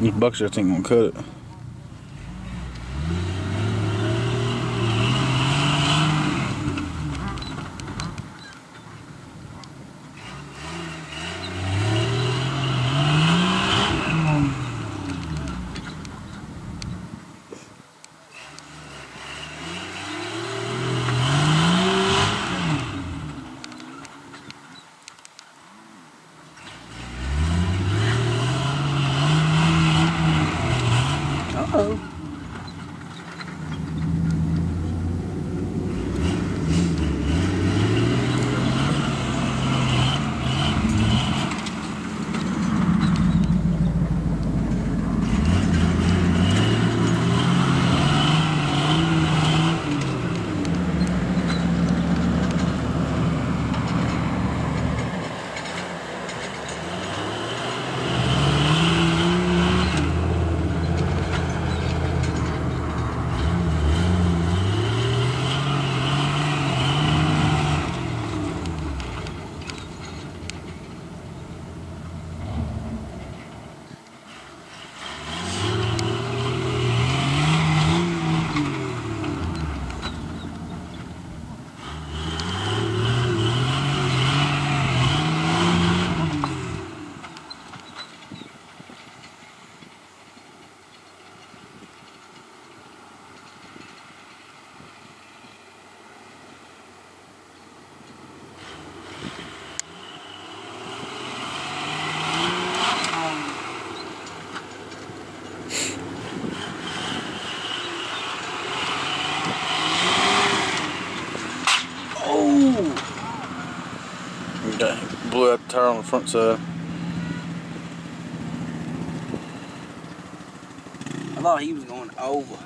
This buckshot ain't gonna cut it. Blew out the tire on the front side. I thought he was going over.